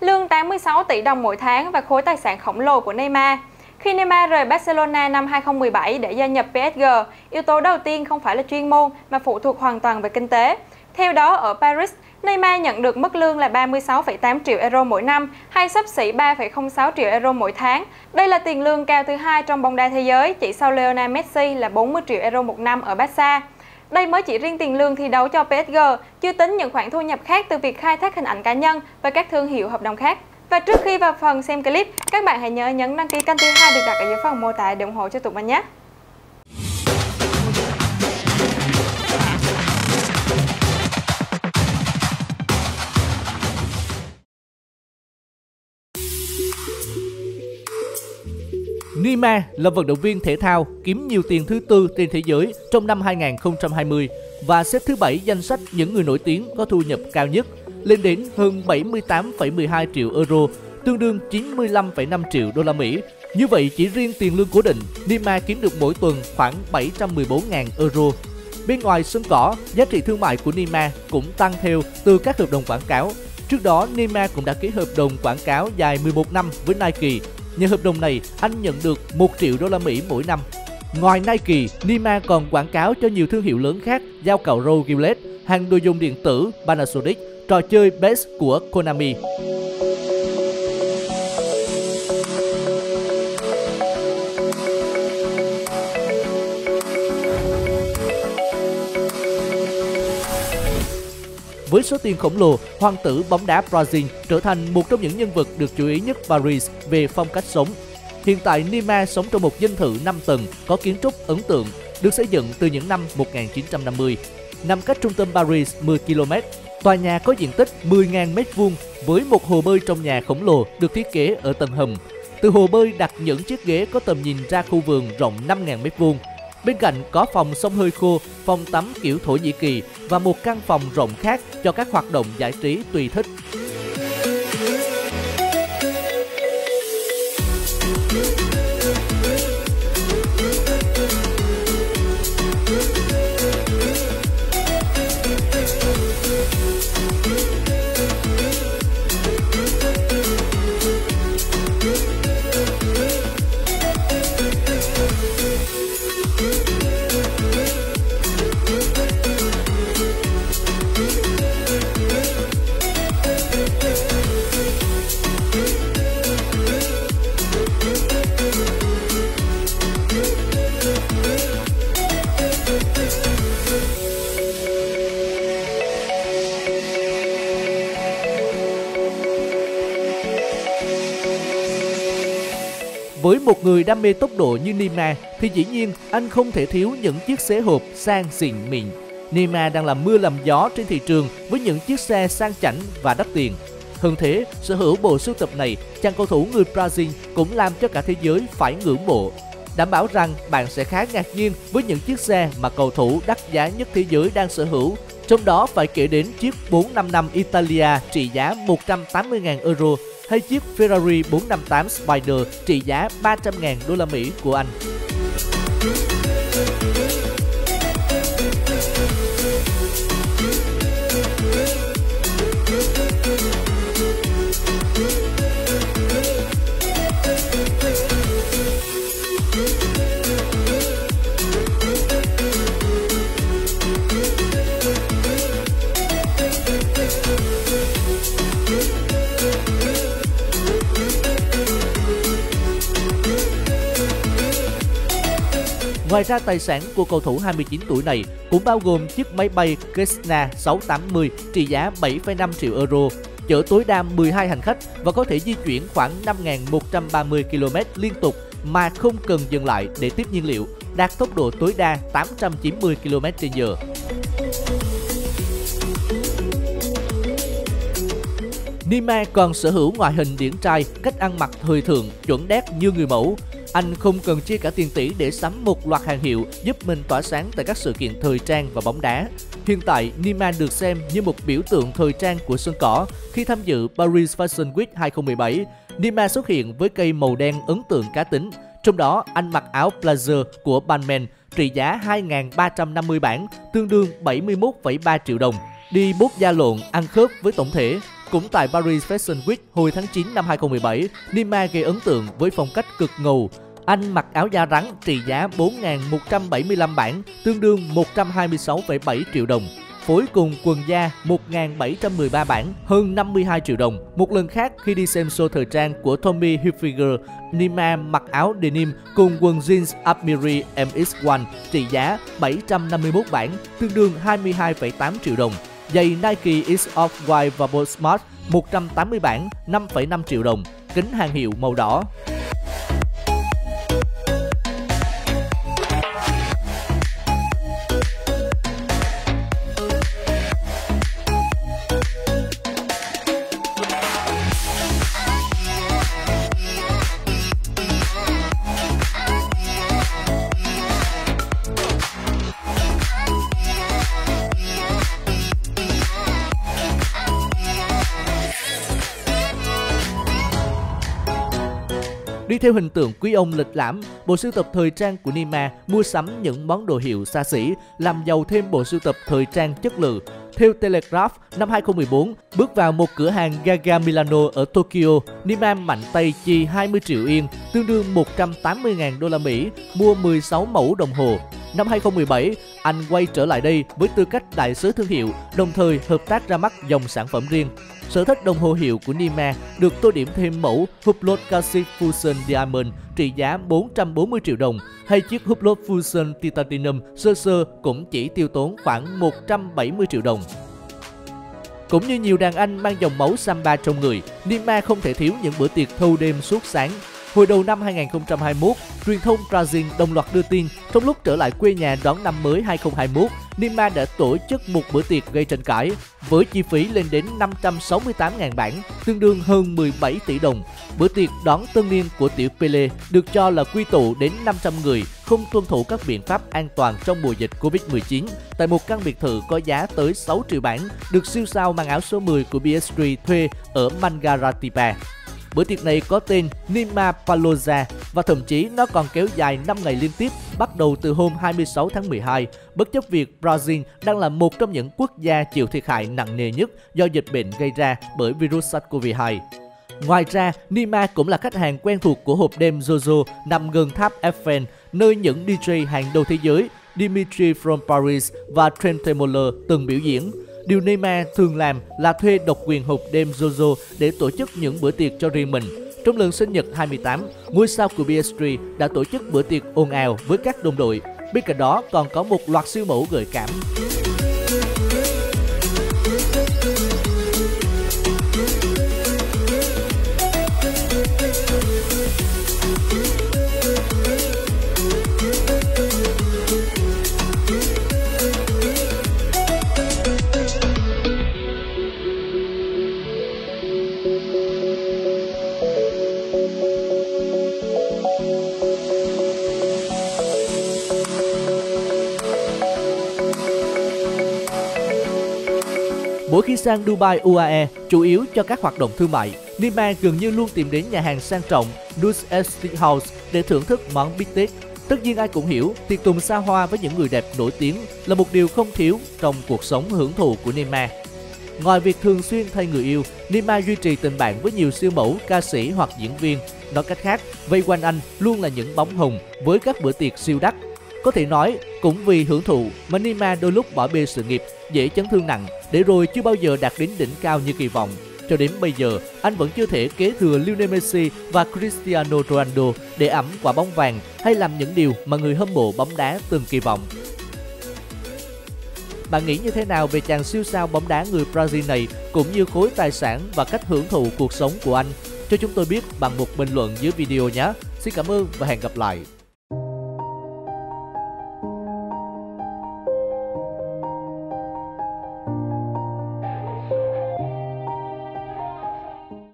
lương 86 tỷ đồng mỗi tháng và khối tài sản khổng lồ của Neymar. Khi Neymar rời Barcelona năm 2017 để gia nhập PSG, yếu tố đầu tiên không phải là chuyên môn mà phụ thuộc hoàn toàn về kinh tế. Theo đó, ở Paris, Neymar nhận được mức lương là 36,8 triệu euro mỗi năm hay sắp xỉ 3,06 triệu euro mỗi tháng. Đây là tiền lương cao thứ hai trong bóng đá thế giới, chỉ sau Lionel Messi là 40 triệu euro một năm ở Barca. Đây mới chỉ riêng tiền lương thi đấu cho PSG, chưa tính những khoản thu nhập khác từ việc khai thác hình ảnh cá nhân và các thương hiệu hợp đồng khác. Và trước khi vào phần xem clip, các bạn hãy nhớ nhấn đăng ký kênh thứ hai được đặt ở dưới phần mô tả để ủng hộ cho tụi mình nhé. Neymar là vận động viên thể thao kiếm nhiều tiền thứ tư trên thế giới trong năm 2020 và xếp thứ bảy danh sách những người nổi tiếng có thu nhập cao nhất, lên đến hơn 78,12 triệu euro, tương đương 95,5 triệu đô la Mỹ. Như vậy, chỉ riêng tiền lương cố định, Neymar kiếm được mỗi tuần khoảng 714.000 euro. Bên ngoài sân cỏ, giá trị thương mại của Neymar cũng tăng theo từ các hợp đồng quảng cáo. Trước đó, Neymar cũng đã ký hợp đồng quảng cáo dài 11 năm với Nike Nhờ hợp đồng này, anh nhận được 1 triệu đô la Mỹ mỗi năm. Ngoài Nike, Neymar còn quảng cáo cho nhiều thương hiệu lớn khác, giao cầu râu Gillette, hàng đồ dùng điện tử Panasonic, trò chơi Best của Konami. Với số tiền khổng lồ, hoàng tử bóng đá Brazil trở thành một trong những nhân vật được chú ý nhất Paris về phong cách sống. Hiện tại Neymar sống trong một dinh thự 5 tầng có kiến trúc ấn tượng, được xây dựng từ những năm 1950. Nằm cách trung tâm Paris 10 km, tòa nhà có diện tích 10.000 m2 với một hồ bơi trong nhà khổng lồ được thiết kế ở tầng hầm. Từ hồ bơi đặt những chiếc ghế có tầm nhìn ra khu vườn rộng 5.000 m2 Bên cạnh có phòng sông hơi khô, phòng tắm kiểu Thổ Nhĩ Kỳ và một căn phòng rộng khác cho các hoạt động giải trí tùy thích. Với một người đam mê tốc độ như Neymar thì dĩ nhiên anh không thể thiếu những chiếc xế hộp sang xịn mịn. Neymar đang làm mưa làm gió trên thị trường với những chiếc xe sang chảnh và đắt tiền. Hơn thế, sở hữu bộ sưu tập này, chàng cầu thủ người Brazil cũng làm cho cả thế giới phải ngưỡng mộ. Đảm bảo rằng bạn sẽ khá ngạc nhiên với những chiếc xe mà cầu thủ đắt giá nhất thế giới đang sở hữu. Trong đó phải kể đến chiếc 455 Italia trị giá 180.000 euro hay chiếc Ferrari 458 Spider trị giá 300.000 đô la Mỹ của anh. Ngoài ra tài sản của cầu thủ 29 tuổi này cũng bao gồm chiếc máy bay Cessna 680 trị giá 7,5 triệu euro, chở tối đa 12 hành khách và có thể di chuyển khoảng 5.130 km liên tục mà không cần dừng lại để tiếp nhiên liệu, đạt tốc độ tối đa 890 km/h. Nima còn sở hữu ngoại hình điển trai, cách ăn mặc thời thượng, chuẩn đét như người mẫu, anh không cần chia cả tiền tỷ để sắm một loạt hàng hiệu giúp mình tỏa sáng tại các sự kiện thời trang và bóng đá. Hiện tại, Neymar được xem như một biểu tượng thời trang của sân cỏ khi tham dự Paris Fashion Week 2017. Neymar xuất hiện với cây màu đen ấn tượng cá tính, trong đó anh mặc áo blazer của Balmain trị giá 2.350 bảng, tương đương 71,3 triệu đồng. Đi bốt da lộn ăn khớp với tổng thể, cũng tại Paris Fashion Week hồi tháng 9 năm 2017, Neymar gây ấn tượng với phong cách cực ngầu. Anh mặc áo da rắn trị giá 4.175 bảng, tương đương 126,7 triệu đồng phối cùng quần da 1.713 bảng, hơn 52 triệu đồng. Một lần khác khi đi xem show thời trang của Tommy Hilfiger, Nima mặc áo denim cùng quần jeans Admiri MX1 trị giá 751 bảng, tương đương 22,8 triệu đồng. Giày Nike X Off-White và Bold Smart 180 bản, 5,5 triệu đồng. Kính hàng hiệu màu đỏ. Đi theo hình tượng quý ông lịch lãm, bộ sưu tập thời trang của Nima mua sắm những món đồ hiệu xa xỉ, làm giàu thêm bộ sưu tập thời trang chất lượng. Theo Telegraph, năm 2014, bước vào một cửa hàng Gaga Milano ở Tokyo, Nima mạnh tay chi 20 triệu yên, tương đương 180.000 đô la Mỹ, mua 16 mẫu đồng hồ. Năm 2017, anh quay trở lại đây với tư cách đại sứ thương hiệu, đồng thời hợp tác ra mắt dòng sản phẩm riêng. Sở thích đồng hồ hiệu của Nima được tô điểm thêm mẫu Hublot Classic Fusion Diamond trị giá 440 triệu đồng hay chiếc Hublot Fusion Titanium sơ sơ cũng chỉ tiêu tốn khoảng 170 triệu đồng. Cũng như nhiều đàn anh mang dòng máu samba trong người, Nima không thể thiếu những bữa tiệc thâu đêm suốt sáng Hồi đầu năm 2021, truyền thông Brazil đồng loạt đưa tin trong lúc trở lại quê nhà đón năm mới 2021, Nima đã tổ chức một bữa tiệc gây tranh cãi với chi phí lên đến 568.000 bảng, tương đương hơn 17 tỷ đồng. Bữa tiệc đón tân niên của tiểu Pele được cho là quy tụ đến 500 người không tuân thủ các biện pháp an toàn trong mùa dịch Covid-19 tại một căn biệt thự có giá tới 6 triệu bảng được siêu sao mang áo số 10 của PSG thuê ở Mangaratipa. Bữa tiệc này có tên Nima Paloza và thậm chí nó còn kéo dài 5 ngày liên tiếp bắt đầu từ hôm 26 tháng 12, bất chấp việc Brazil đang là một trong những quốc gia chịu thiệt hại nặng nề nhất do dịch bệnh gây ra bởi virus SARS-CoV-2. Ngoài ra, Nima cũng là khách hàng quen thuộc của hộp đêm Jojo nằm gần tháp Eiffel, nơi những DJ hàng đầu thế giới Dimitri from Paris và Trent Tremoller từng biểu diễn. Điều Neymar thường làm là thuê độc quyền hộp đêm Jojo để tổ chức những bữa tiệc cho riêng mình. Trong lần sinh nhật 28, ngôi sao của PSG đã tổ chức bữa tiệc ồn ào với các đồng đội. Bên cạnh đó còn có một loạt siêu mẫu gợi cảm. Mỗi khi sang Dubai UAE, chủ yếu cho các hoạt động thương mại, Nima gần như luôn tìm đến nhà hàng sang trọng Dutch Estate House để thưởng thức món bít tết. Tất nhiên ai cũng hiểu, tiệc tùng xa hoa với những người đẹp nổi tiếng là một điều không thiếu trong cuộc sống hưởng thụ của Nima. Ngoài việc thường xuyên thay người yêu, Nima duy trì tình bạn với nhiều siêu mẫu, ca sĩ hoặc diễn viên. Nói cách khác, vây quanh anh luôn là những bóng hồng với các bữa tiệc siêu đắt. Có thể nói, cũng vì hưởng thụ mà Neymar đôi lúc bỏ bê sự nghiệp, dễ chấn thương nặng, để rồi chưa bao giờ đạt đến đỉnh cao như kỳ vọng. Cho đến bây giờ, anh vẫn chưa thể kế thừa Lionel Messi và Cristiano Ronaldo để ẩm quả bóng vàng hay làm những điều mà người hâm mộ bóng đá từng kỳ vọng. Bạn nghĩ như thế nào về chàng siêu sao bóng đá người Brazil này cũng như khối tài sản và cách hưởng thụ cuộc sống của anh? Cho chúng tôi biết bằng một bình luận dưới video nhé. Xin cảm ơn và hẹn gặp lại.